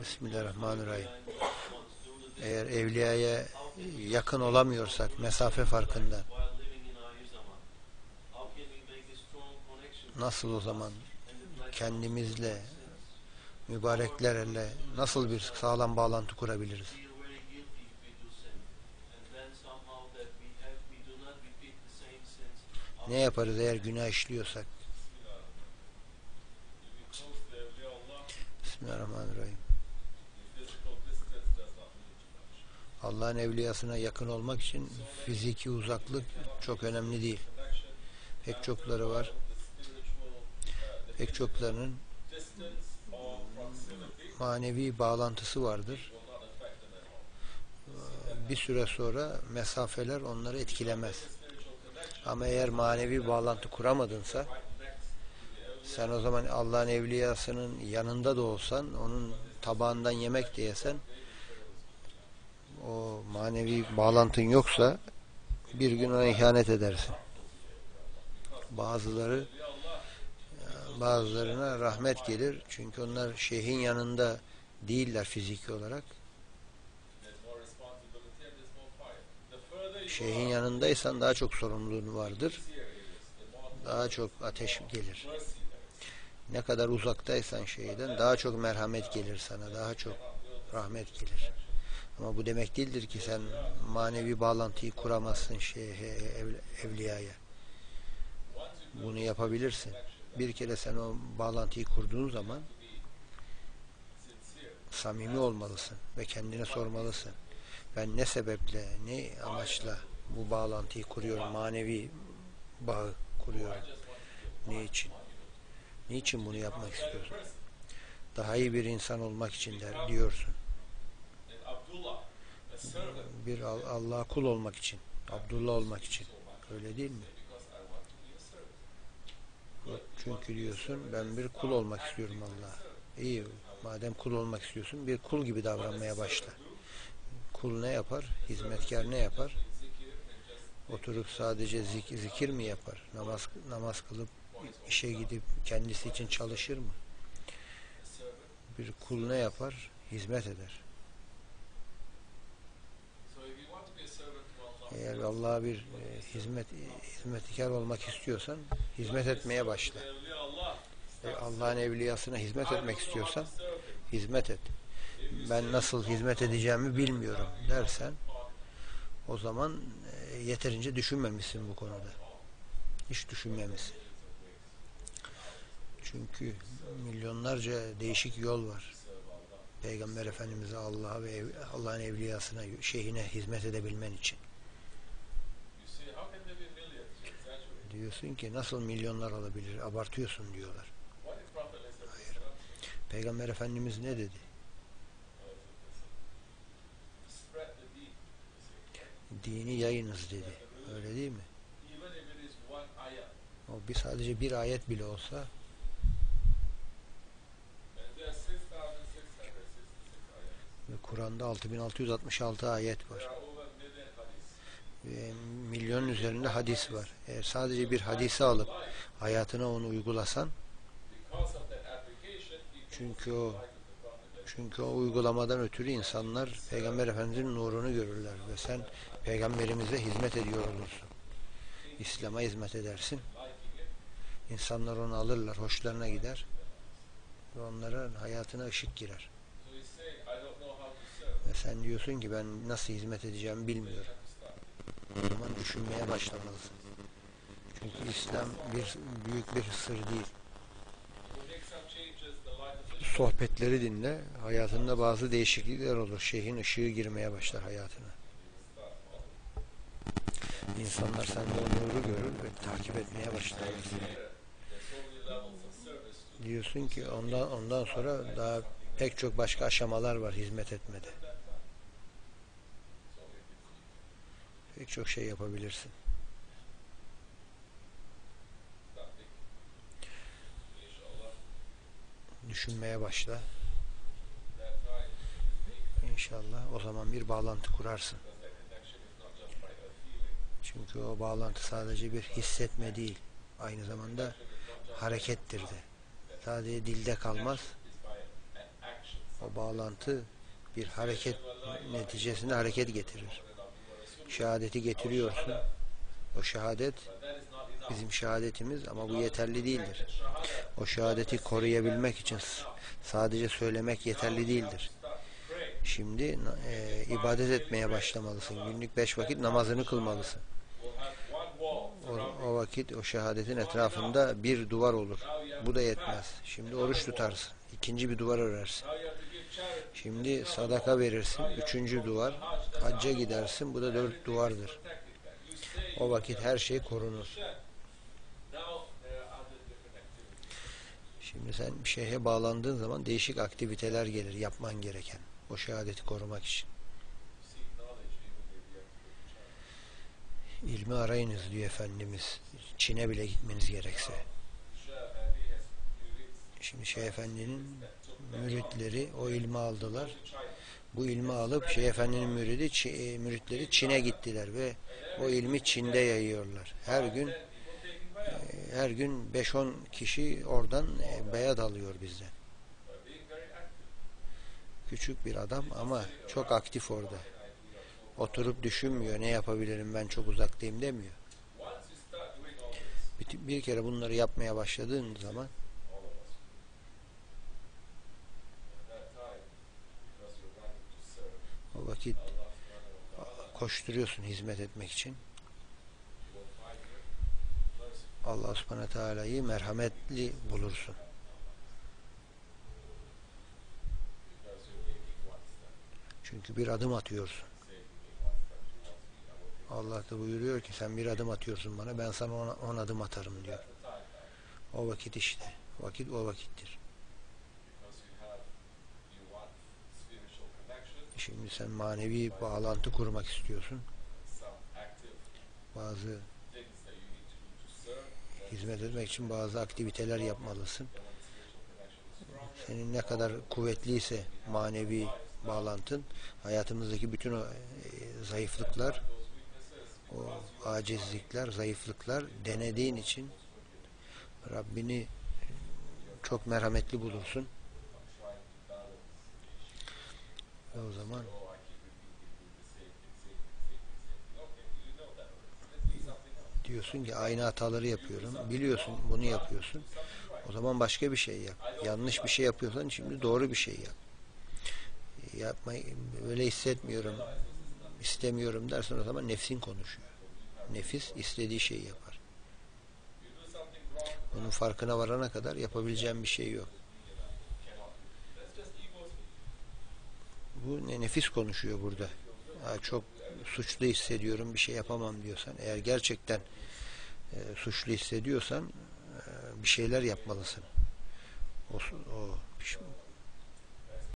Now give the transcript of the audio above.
Bismillahirrahmanirrahim. Eğer evliyaya yakın olamıyorsak mesafe farkından nasıl o zaman kendimizle mübareklerle nasıl bir sağlam bağlantı kurabiliriz? Ne yaparız eğer günah işliyorsak? Bismillahirrahmanirrahim. Allah'ın evliyasına yakın olmak için fiziki uzaklık çok önemli değil. Pek çokları var. Pek çoklarının manevi bağlantısı vardır. Bir süre sonra mesafeler onları etkilemez. Ama eğer manevi bağlantı kuramadınsa sen o zaman Allah'ın evliyasının yanında da olsan onun tabağından yemek de yesen o manevi bağlantın yoksa bir gün ona ihanet edersin. Bazıları bazılarına rahmet gelir. Çünkü onlar şeyhin yanında değiller fiziki olarak. Şeyhin yanındaysan daha çok sorumluluğun vardır. Daha çok ateş gelir. Ne kadar uzaktaysan şeyden daha çok merhamet gelir sana. Daha çok rahmet gelir. Ama bu demek değildir ki sen manevi bağlantıyı kuramazsın şeyhe, ev, evliyaya. Bunu yapabilirsin. Bir kere sen o bağlantıyı kurduğun zaman samimi olmalısın ve kendine sormalısın. Ben ne sebeple, ne amaçla bu bağlantıyı kuruyorum, manevi bağı kuruyorum. Ne için? Niçin bunu yapmak istiyorsun? Daha iyi bir insan olmak için der, diyorsun. Bir Allah'a kul olmak için, Abdullah olmak için. Öyle değil mi? Çünkü diyorsun ben bir kul olmak istiyorum Allah'a. İyi madem kul olmak istiyorsun bir kul gibi davranmaya başla. Kul ne yapar? Hizmetkar ne yapar? Oturup sadece zikir, zikir mi yapar? Namaz namaz kılıp işe gidip kendisi için çalışır mı? Bir kul ne yapar? Hizmet eder. Eğer Allah'a bir e, hizmet hizmetkar olmak istiyorsan hizmet etmeye başla. E, Allah'ın evliyasına hizmet etmek istiyorsan hizmet et. Ben nasıl hizmet edeceğimi bilmiyorum dersen o zaman e, yeterince düşünmemişsin bu konuda. Hiç düşünmemişsin. Çünkü milyonlarca değişik yol var. Peygamber Efendimiz'e Allah'a ve Allah'ın evliyasına, şeyhine hizmet edebilmen için. Diyorsun ki nasıl milyonlar alabilir? Abartıyorsun diyorlar. Hayır. Peygamber Efendimiz ne dedi? Dini yayınız dedi. Öyle değil mi? O bir sadece bir ayet bile olsa ve Kur'an'da 6666 ayet var. Milyonun üzerinde hadis var. Eğer sadece bir hadisi alıp hayatına onu uygulasan çünkü o çünkü o uygulamadan ötürü insanlar Peygamber Efendimiz'in nurunu görürler ve sen Peygamberimize hizmet ediyor olursun. İslam'a hizmet edersin. İnsanlar onu alırlar, hoşlarına gider ve onların hayatına ışık girer. Ve sen diyorsun ki ben nasıl hizmet edeceğimi bilmiyorum. O zaman düşünmeye başlamalısın. Çünkü İslam bir büyük bir sır değil. Sohbetleri dinle, hayatında bazı değişiklikler olur. Şeyhin ışığı girmeye başlar hayatına. İnsanlar sende o nuru görür ve takip etmeye başlar. Diyorsun ki ondan ondan sonra daha pek çok başka aşamalar var hizmet etmede. Pek çok şey yapabilirsin. Düşünmeye başla. İnşallah o zaman bir bağlantı kurarsın. Çünkü o bağlantı sadece bir hissetme değil. Aynı zamanda harekettir de. Sadece dilde kalmaz. O bağlantı bir hareket neticesinde hareket getirir. Şehadeti getiriyorsun. O şehadet bizim şehadetimiz ama bu yeterli değildir. O şehadeti koruyabilmek için sadece söylemek yeterli değildir. Şimdi e, ibadet etmeye başlamalısın. Günlük beş vakit namazını kılmalısın. O, o vakit o şehadetin etrafında bir duvar olur. Bu da yetmez. Şimdi oruç tutarsın. İkinci bir duvar örersin. Şimdi sadaka verirsin. Üçüncü duvar. Hacca gidersin. Bu da dört duvardır. O vakit her şey korunur. Şimdi sen bir şeye bağlandığın zaman değişik aktiviteler gelir yapman gereken. O şehadeti korumak için. İlmi arayınız diyor Efendimiz. Çin'e bile gitmeniz gerekse. Şeyh Efendi'nin müritleri o ilmi aldılar. Bu ilmi alıp Şeyh Efendi'nin müridi, e, müritleri Çin'e gittiler ve o ilmi Çin'de yayıyorlar. Her gün e, her gün 5-10 kişi oradan e, beyat alıyor bizden. Küçük bir adam ama çok aktif orada. Oturup düşünmüyor ne yapabilirim ben çok uzaktayım demiyor. Bir kere bunları yapmaya başladığın zaman o vakit koşturuyorsun hizmet etmek için. Allah subhanahu teala'yı merhametli bulursun. Çünkü bir adım atıyorsun. Allah da buyuruyor ki sen bir adım atıyorsun bana ben sana on, on adım atarım diyor. O vakit işte. Vakit o vakittir. Şimdi sen manevi bağlantı kurmak istiyorsun. Bazı hizmet etmek için bazı aktiviteler yapmalısın. Senin ne kadar kuvvetliyse manevi bağlantın hayatımızdaki bütün o e, zayıflıklar o acizlikler, zayıflıklar denediğin için Rabbini çok merhametli bulursun. Ve o zaman diyorsun ki aynı hataları yapıyorum. Biliyorsun bunu yapıyorsun. O zaman başka bir şey yap. Yanlış bir şey yapıyorsan şimdi doğru bir şey yap. Yapmayı öyle hissetmiyorum, istemiyorum dersen o zaman nefsin konuşuyor. Nefis istediği şeyi yapar. Bunun farkına varana kadar yapabileceğim bir şey yok. Bu ne nefis konuşuyor burada. Ha, çok suçlu hissediyorum bir şey yapamam diyorsan eğer gerçekten e, suçlu hissediyorsan e, bir şeyler yapmalısın. O, o